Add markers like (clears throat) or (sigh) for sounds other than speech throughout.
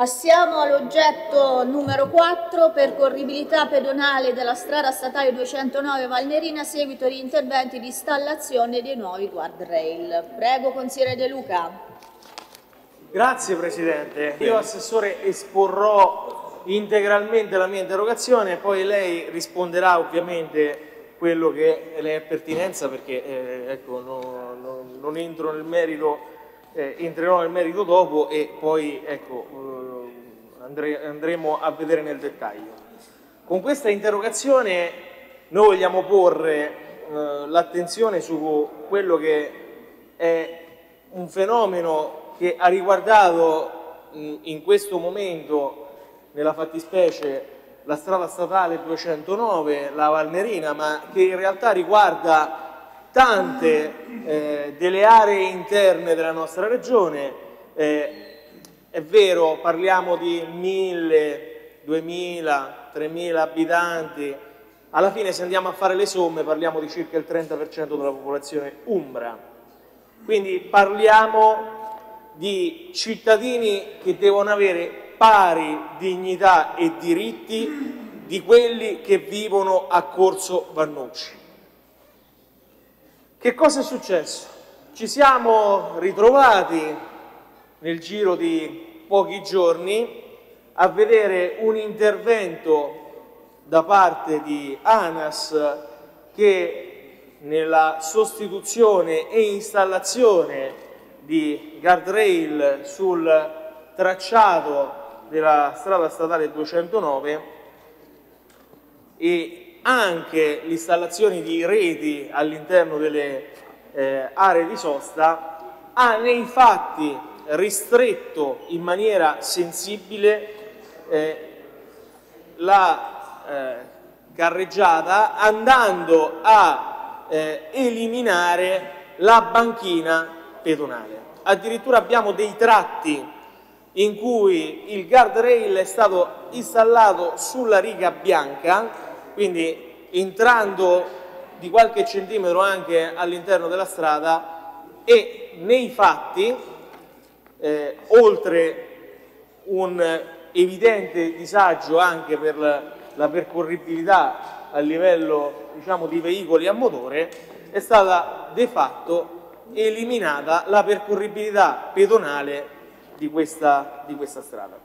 Passiamo all'oggetto numero 4, percorribilità pedonale della strada statale 209 Valnerina a seguito di interventi di installazione dei nuovi guardrail. Prego, consigliere De Luca. Grazie Presidente. Io Assessore esporrò integralmente la mia interrogazione e poi lei risponderà ovviamente quello che le è pertinenza perché eh, ecco, no, no, non entro nel merito, eh, entrerò nel merito dopo e poi ecco, andre, andremo a vedere nel dettaglio. Con questa interrogazione noi vogliamo porre eh, l'attenzione su quello che è un fenomeno che ha riguardato mh, in questo momento, nella fattispecie, la strada statale 209, la Valnerina, ma che in realtà riguarda tante eh, delle aree interne della nostra regione, eh, è vero, parliamo di 1000, 2000, 3000 abitanti, alla fine se andiamo a fare le somme parliamo di circa il 30% della popolazione umbra. Quindi parliamo di cittadini che devono avere pari dignità e diritti di quelli che vivono a Corso Vannucci. Che cosa è successo? Ci siamo ritrovati nel giro di pochi giorni a vedere un intervento da parte di ANAS che nella sostituzione e installazione di guardrail sul tracciato della strada statale 209 e anche l'installazione di reti all'interno delle eh, aree di sosta ha nei fatti ristretto in maniera sensibile eh, la eh, carreggiata andando a eh, eliminare la banchina pedonale. Addirittura abbiamo dei tratti in cui il guardrail è stato installato sulla riga bianca, quindi entrando di qualche centimetro anche all'interno della strada e nei fatti eh, oltre un evidente disagio anche per la, la percorribilità a livello diciamo, di veicoli a motore, è stata de fatto eliminata la percorribilità pedonale di questa, di questa strada.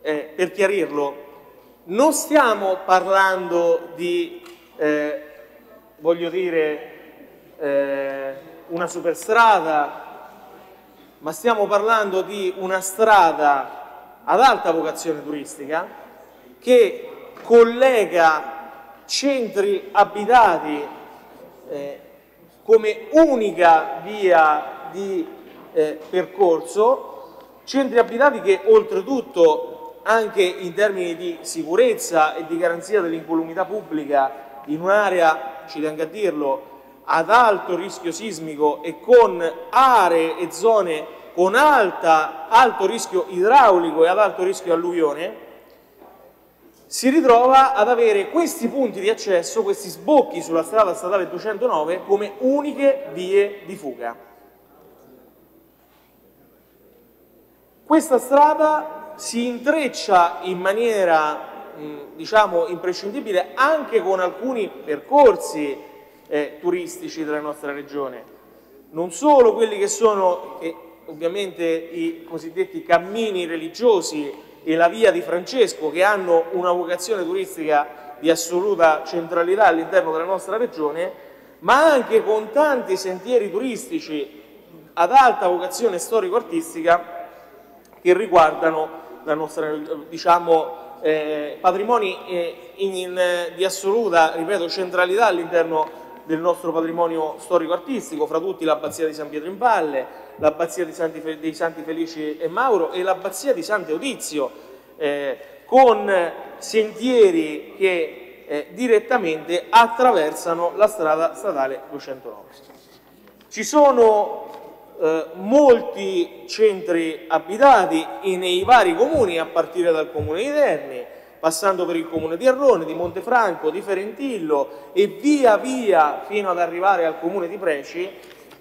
Eh, per chiarirlo, non stiamo parlando di, eh, voglio dire, eh, una superstrada ma stiamo parlando di una strada ad alta vocazione turistica che collega centri abitati eh, come unica via di eh, percorso, centri abitati che oltretutto anche in termini di sicurezza e di garanzia dell'incolumità pubblica in un'area, ci tengo a dirlo, ad alto rischio sismico e con aree e zone con alta, alto rischio idraulico e ad alto rischio alluvione, si ritrova ad avere questi punti di accesso, questi sbocchi sulla strada statale 209 come uniche vie di fuga. Questa strada si intreccia in maniera diciamo imprescindibile anche con alcuni percorsi eh, turistici della nostra regione, non solo quelli che sono eh, ovviamente i cosiddetti cammini religiosi e la via di Francesco che hanno una vocazione turistica di assoluta centralità all'interno della nostra regione, ma anche con tanti sentieri turistici ad alta vocazione storico-artistica che riguardano la nostra, diciamo, eh, patrimoni eh, in, in, di assoluta, ripeto, centralità all'interno del nostro patrimonio storico-artistico, fra tutti l'abbazia di San Pietro in Valle, l'abbazia dei Santi Felici e Mauro e l'abbazia di Sant'Eudizio, eh, con sentieri che eh, direttamente attraversano la strada statale 209. Ci sono eh, molti centri abitati nei vari comuni, a partire dal comune di Terni, passando per il comune di Arrone, di Montefranco, di Ferentillo e via via fino ad arrivare al comune di Preci,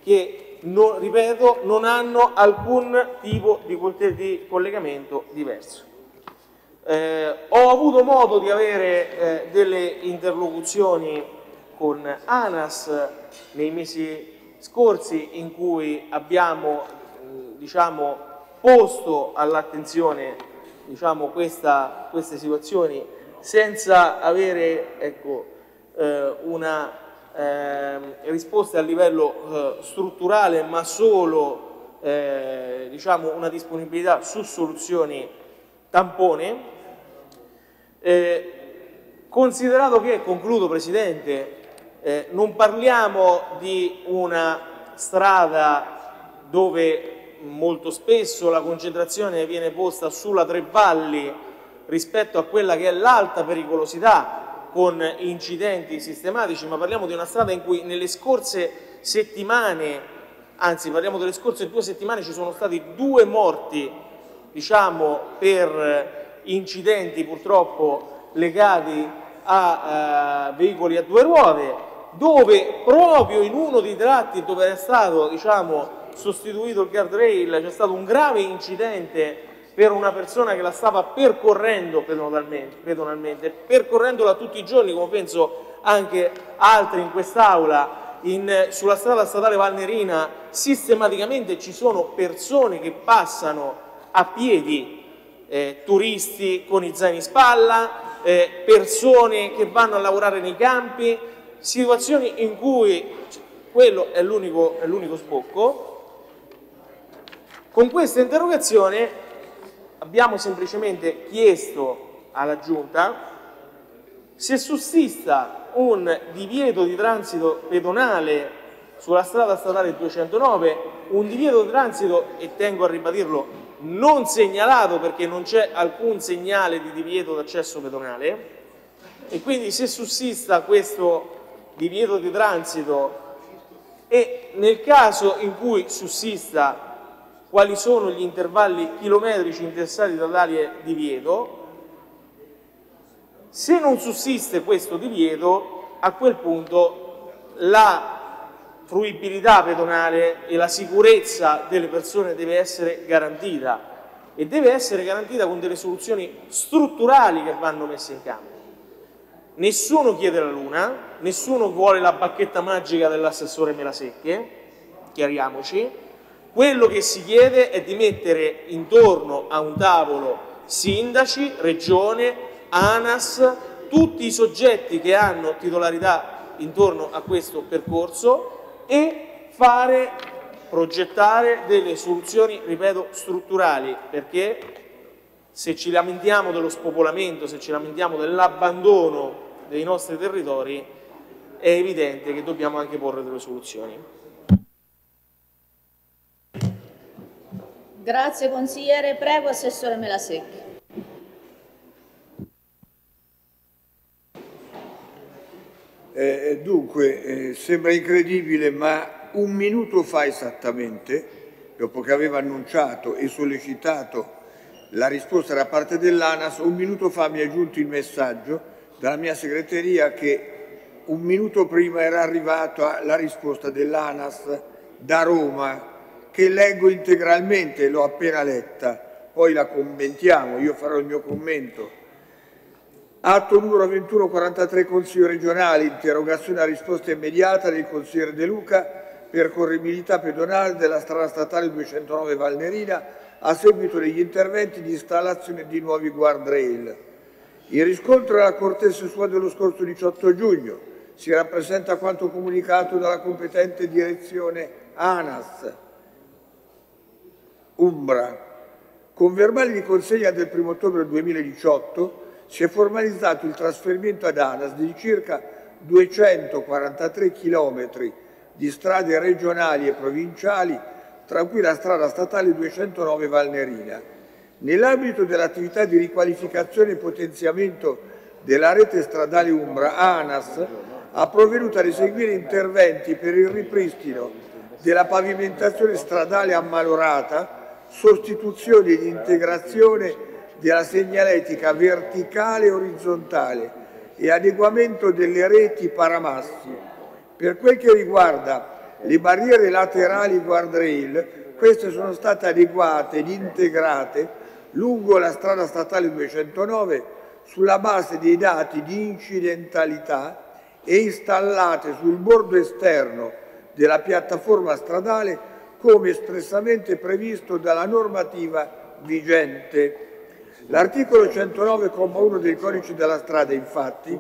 che non, ripeto, non hanno alcun tipo di, di collegamento diverso. Eh, ho avuto modo di avere eh, delle interlocuzioni con ANAS nei mesi scorsi in cui abbiamo diciamo, posto all'attenzione diciamo, questa, queste situazioni senza avere ecco, eh, una eh, risposta a livello eh, strutturale ma solo eh, diciamo, una disponibilità su soluzioni tampone. Eh, considerato che, concludo Presidente, eh, non parliamo di una strada dove molto spesso la concentrazione viene posta sulla Tre Valli rispetto a quella che è l'alta pericolosità con incidenti sistematici, ma parliamo di una strada in cui nelle scorse settimane, anzi parliamo delle scorse due settimane, ci sono stati due morti diciamo, per incidenti purtroppo legati a uh, veicoli a due ruote, dove proprio in uno dei tratti dove è stato diciamo, sostituito il guardrail c'è stato un grave incidente per una persona che la stava percorrendo pedonalmente, pedonalmente percorrendola tutti i giorni, come penso anche altri in quest'Aula, sulla strada statale Valnerina sistematicamente ci sono persone che passano a piedi, eh, turisti con i zaini in spalla, eh, persone che vanno a lavorare nei campi, situazioni in cui quello è l'unico sbocco. Con questa interrogazione abbiamo semplicemente chiesto alla Giunta se sussista un divieto di transito pedonale sulla strada statale 209, un divieto di transito, e tengo a ribadirlo, non segnalato perché non c'è alcun segnale di divieto d'accesso pedonale, e quindi se sussista questo divieto di transito e nel caso in cui sussista quali sono gli intervalli chilometrici interessati da tale divieto. Se non sussiste questo divieto, a quel punto la fruibilità pedonale e la sicurezza delle persone deve essere garantita e deve essere garantita con delle soluzioni strutturali che vanno messe in campo. Nessuno chiede la luna, nessuno vuole la bacchetta magica dell'assessore Melasecche, chiariamoci, quello che si chiede è di mettere intorno a un tavolo sindaci, regione, ANAS, tutti i soggetti che hanno titolarità intorno a questo percorso e fare, progettare delle soluzioni, ripeto, strutturali, perché se ci lamentiamo dello spopolamento, se ci lamentiamo dell'abbandono dei nostri territori, è evidente che dobbiamo anche porre delle soluzioni. Grazie consigliere, prego Assessore Melasecchi. Eh, eh, dunque, eh, sembra incredibile, ma un minuto fa esattamente, dopo che aveva annunciato e sollecitato la risposta da parte dell'ANAS, un minuto fa mi è giunto il messaggio dalla mia segreteria che un minuto prima era arrivata la risposta dell'ANAS da Roma che leggo integralmente, l'ho appena letta, poi la commentiamo, io farò il mio commento. Atto numero 2143 Consiglio regionale, interrogazione a risposta immediata del consigliere De Luca, percorribilità pedonale della strada statale 209 Valnerina a seguito degli interventi di installazione di nuovi guardrail. Il riscontro della cortese sua dello scorso 18 giugno si rappresenta quanto comunicato dalla competente direzione ANAS Umbra. Con verbale di consegna del 1 ottobre 2018 si è formalizzato il trasferimento ad ANAS di circa 243 km di strade regionali e provinciali, tra cui la strada statale 209 Valnerina. Nell'ambito dell'attività di riqualificazione e potenziamento della rete stradale Umbra, ANAS ha provveduto ad eseguire interventi per il ripristino della pavimentazione stradale ammalorata sostituzione ed integrazione della segnaletica verticale e orizzontale e adeguamento delle reti paramassi. Per quel che riguarda le barriere laterali guardrail, queste sono state adeguate ed integrate lungo la strada statale 209 sulla base dei dati di incidentalità e installate sul bordo esterno della piattaforma stradale come espressamente previsto dalla normativa vigente. L'articolo 109,1 del codice della strada, infatti,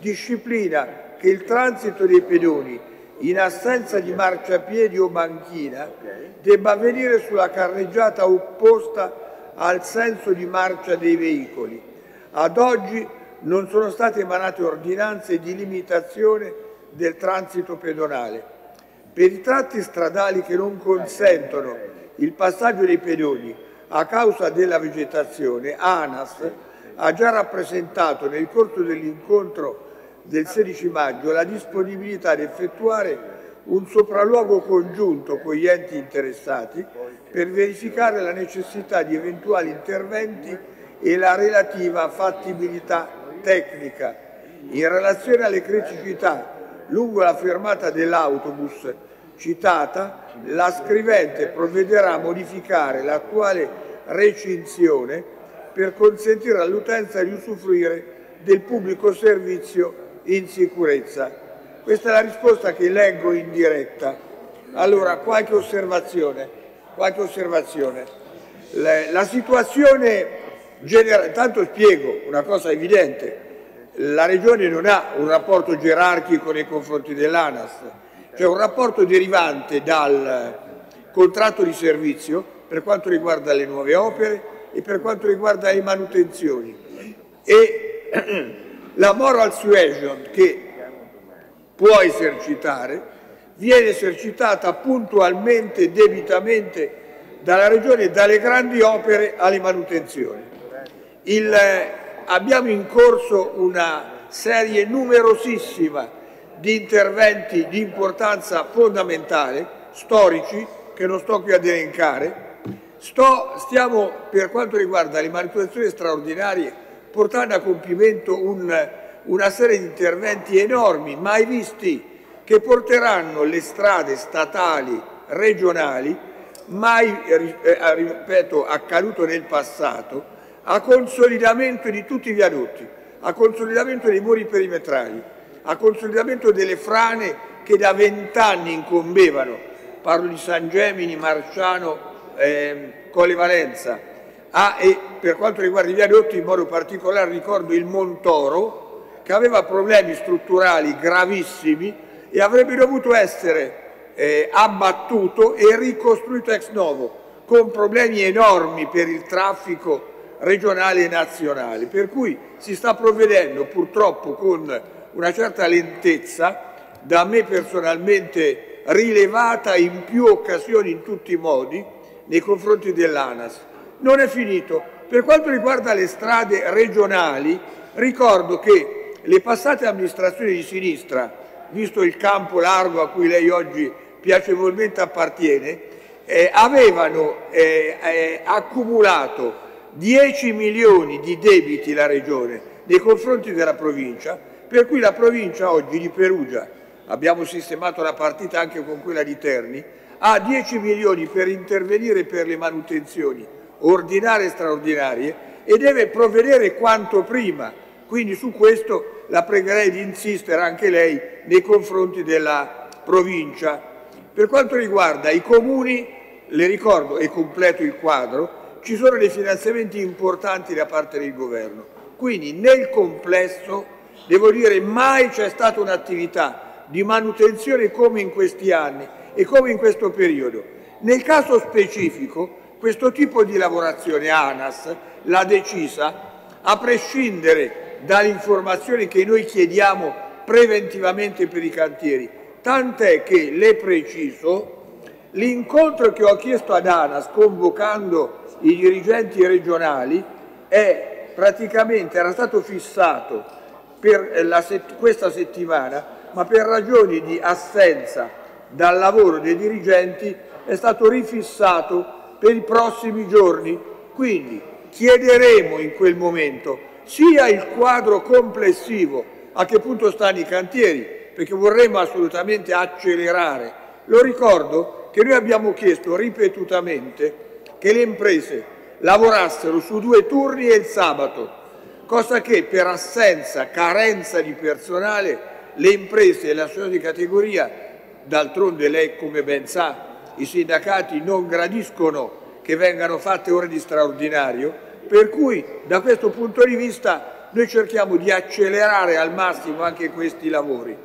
disciplina che il transito dei pedoni in assenza di marciapiedi o banchina debba avvenire sulla carreggiata opposta al senso di marcia dei veicoli. Ad oggi non sono state emanate ordinanze di limitazione del transito pedonale. Per i tratti stradali che non consentono il passaggio dei pedoni a causa della vegetazione, ANAS ha già rappresentato nel corso dell'incontro del 16 maggio la disponibilità ad effettuare un sopralluogo congiunto con gli enti interessati per verificare la necessità di eventuali interventi e la relativa fattibilità tecnica. In relazione alle criticità lungo la fermata dell'autobus citata, la scrivente provvederà a modificare l'attuale recinzione per consentire all'utenza di usufruire del pubblico servizio in sicurezza. Questa è la risposta che leggo in diretta. Allora, qualche osservazione. Qualche osservazione. La situazione Genera... Intanto spiego una cosa evidente, la Regione non ha un rapporto gerarchico nei confronti dell'ANAS, c'è un rapporto derivante dal contratto di servizio per quanto riguarda le nuove opere e per quanto riguarda le manutenzioni. E (clears throat) la moral suasion che può esercitare viene esercitata puntualmente, debitamente dalla Regione dalle grandi opere alle manutenzioni. Il, abbiamo in corso una serie numerosissima di interventi di importanza fondamentale, storici, che non sto qui ad elencare. Sto, stiamo, per quanto riguarda le manutenzioni straordinarie, portando a compimento un, una serie di interventi enormi, mai visti, che porteranno le strade statali, regionali, mai, eh, ripeto, accaduto nel passato, a consolidamento di tutti i viadotti, a consolidamento dei muri perimetrali, a consolidamento delle frane che da vent'anni incombevano, parlo di San Gemini, Marciano, eh, Colle Valenza, ah, e per quanto riguarda i viadotti in modo particolare ricordo il Montoro, che aveva problemi strutturali gravissimi e avrebbe dovuto essere eh, abbattuto e ricostruito ex novo, con problemi enormi per il traffico regionali e nazionali, per cui si sta provvedendo purtroppo con una certa lentezza, da me personalmente rilevata in più occasioni in tutti i modi, nei confronti dell'ANAS. Non è finito. Per quanto riguarda le strade regionali, ricordo che le passate amministrazioni di sinistra, visto il campo largo a cui lei oggi piacevolmente appartiene, eh, avevano eh, eh, accumulato 10 milioni di debiti la Regione nei confronti della provincia, per cui la provincia oggi di Perugia, abbiamo sistemato la partita anche con quella di Terni, ha 10 milioni per intervenire per le manutenzioni ordinarie e straordinarie e deve provvedere quanto prima. Quindi su questo la pregherei di insistere anche lei nei confronti della provincia. Per quanto riguarda i comuni, le ricordo e completo il quadro, ci sono dei finanziamenti importanti da parte del governo. Quindi nel complesso, devo dire, mai c'è stata un'attività di manutenzione come in questi anni e come in questo periodo. Nel caso specifico, questo tipo di lavorazione ANAS l'ha decisa a prescindere dalle informazioni che noi chiediamo preventivamente per i cantieri, tant'è che le preciso l'incontro che ho chiesto ad ANAS convocando i dirigenti regionali è praticamente era stato fissato per la set questa settimana, ma per ragioni di assenza dal lavoro dei dirigenti è stato rifissato per i prossimi giorni. Quindi chiederemo in quel momento sia il quadro complessivo, a che punto stanno i cantieri, perché vorremmo assolutamente accelerare Lo ricordo che noi abbiamo chiesto ripetutamente che le imprese lavorassero su due turni e il sabato, cosa che per assenza, carenza di personale, le imprese e la società di categoria, d'altronde lei come ben sa, i sindacati non gradiscono che vengano fatte ore di straordinario, per cui da questo punto di vista noi cerchiamo di accelerare al massimo anche questi lavori.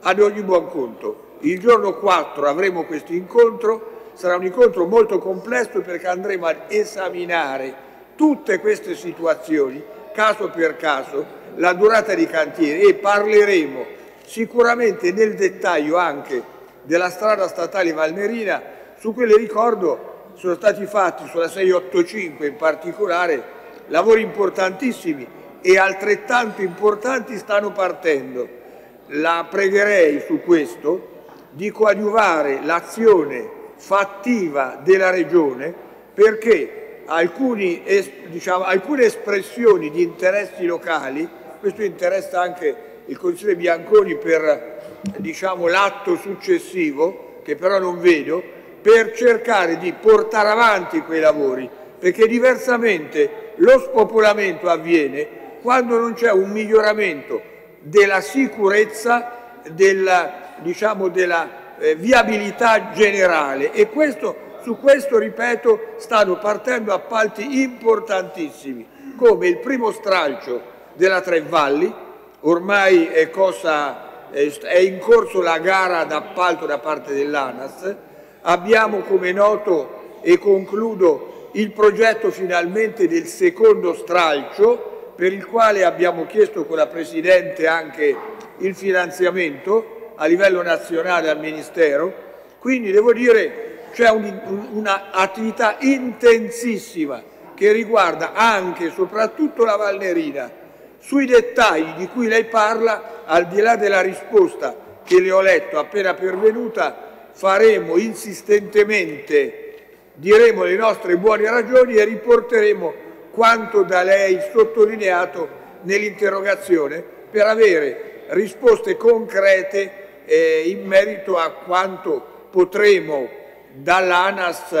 Ad ogni buon conto, il giorno 4 avremo questo incontro, sarà un incontro molto complesso perché andremo ad esaminare tutte queste situazioni, caso per caso, la durata dei cantieri e parleremo sicuramente nel dettaglio anche della strada statale Valnerina, su quelle ricordo sono stati fatti sulla 685 in particolare lavori importantissimi e altrettanto importanti stanno partendo. La pregherei su questo di coadiuvare l'azione fattiva della Regione perché alcuni, diciamo, alcune espressioni di interessi locali, questo interessa anche il Consiglio Bianconi per diciamo, l'atto successivo, che però non vedo, per cercare di portare avanti quei lavori, perché diversamente lo spopolamento avviene quando non c'è un miglioramento della sicurezza, della, diciamo, della eh, viabilità generale. E questo, su questo, ripeto, stanno partendo appalti importantissimi, come il primo stralcio della Tre Valli, ormai è, cosa, è in corso la gara d'appalto da parte dell'ANAS, abbiamo come noto e concludo il progetto finalmente del secondo stralcio per il quale abbiamo chiesto con la Presidente anche il finanziamento a livello nazionale al Ministero, quindi devo dire c'è un'attività intensissima che riguarda anche e soprattutto la Valnerina. Sui dettagli di cui lei parla, al di là della risposta che le ho letto appena pervenuta, faremo insistentemente, diremo le nostre buone ragioni e riporteremo quanto da lei sottolineato nell'interrogazione per avere risposte concrete eh, in merito a quanto potremo dall'ANAS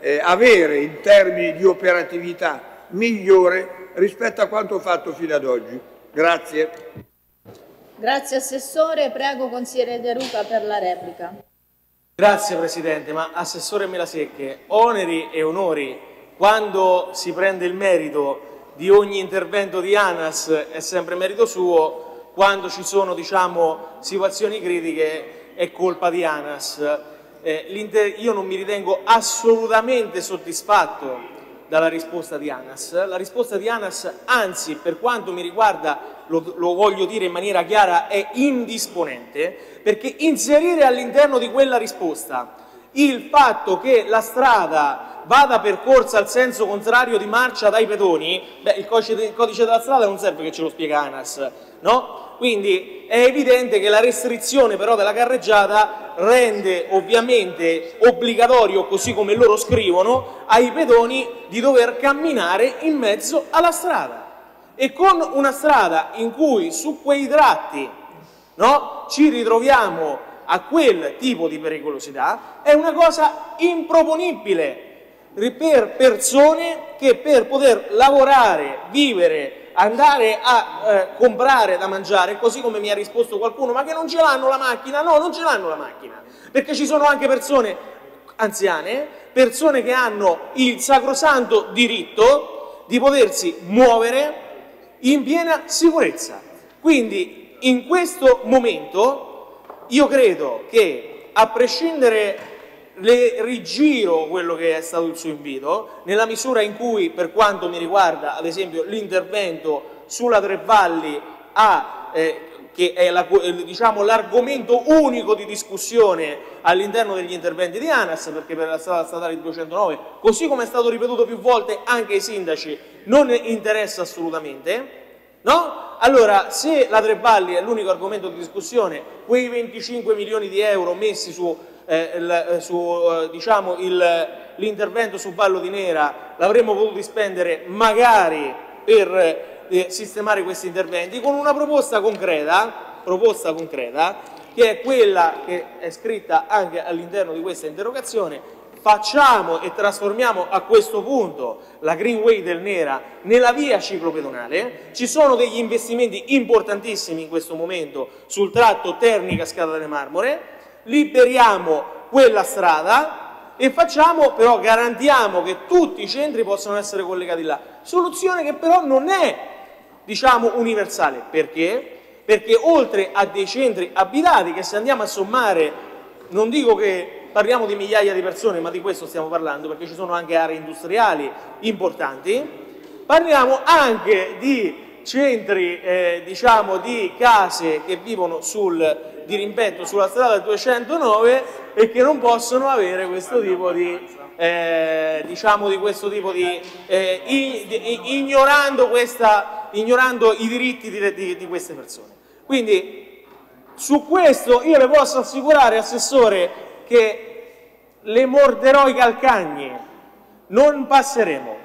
eh, avere in termini di operatività migliore rispetto a quanto fatto fino ad oggi. Grazie. Grazie Assessore, prego consigliere De Ruca per la replica. Grazie Presidente, ma Assessore Melasecche, oneri e onori, quando si prende il merito di ogni intervento di ANAS è sempre merito suo, quando ci sono diciamo, situazioni critiche è colpa di ANAS. Eh, io non mi ritengo assolutamente soddisfatto dalla risposta di ANAS. La risposta di ANAS, anzi, per quanto mi riguarda, lo, lo voglio dire in maniera chiara, è indisponente, perché inserire all'interno di quella risposta il fatto che la strada vada percorsa al senso contrario di marcia dai pedoni, beh, il codice, il codice della strada non serve che ce lo spiega ANAS, no? Quindi è evidente che la restrizione però della carreggiata rende ovviamente obbligatorio, così come loro scrivono, ai pedoni di dover camminare in mezzo alla strada. E con una strada in cui su quei tratti no, ci ritroviamo a quel tipo di pericolosità è una cosa improponibile per persone che per poter lavorare, vivere, andare a eh, comprare da mangiare, così come mi ha risposto qualcuno, ma che non ce l'hanno la macchina? No, non ce l'hanno la macchina, perché ci sono anche persone anziane, persone che hanno il sacrosanto diritto di potersi muovere in piena sicurezza. Quindi in questo momento io credo che a prescindere le rigiro quello che è stato il suo invito, nella misura in cui, per quanto mi riguarda, ad esempio, l'intervento sulla Tre Valli ha, eh, che è diciamo, l'argomento diciamo, unico di discussione all'interno degli interventi di ANAS, perché per la strada statale 209, così come è stato ripetuto più volte anche ai sindaci, non interessa assolutamente, no? Allora, se la Tre Valli è l'unico argomento di discussione, quei 25 milioni di euro messi su eh, eh, eh, diciamo, l'intervento su Vallo di Nera l'avremmo potuto spendere magari per eh, sistemare questi interventi con una proposta concreta, proposta concreta che è quella che è scritta anche all'interno di questa interrogazione, facciamo e trasformiamo a questo punto la Greenway del Nera nella via ciclopedonale, ci sono degli investimenti importantissimi in questo momento sul tratto Ternica Scala delle Marmore, liberiamo quella strada e facciamo, però garantiamo che tutti i centri possano essere collegati là. Soluzione che però non è, diciamo, universale. Perché? Perché oltre a dei centri abitati che se andiamo a sommare, non dico che parliamo di migliaia di persone, ma di questo stiamo parlando perché ci sono anche aree industriali importanti, parliamo anche di centri, eh, diciamo, di case che vivono sul dirimpetto sulla strada 209 e che non possono avere questo tipo di, eh, diciamo di questo tipo di, eh, ignorando, questa, ignorando, i diritti di, di, di queste persone. Quindi su questo io le posso assicurare, Assessore, che le morderò i calcagni, non passeremo.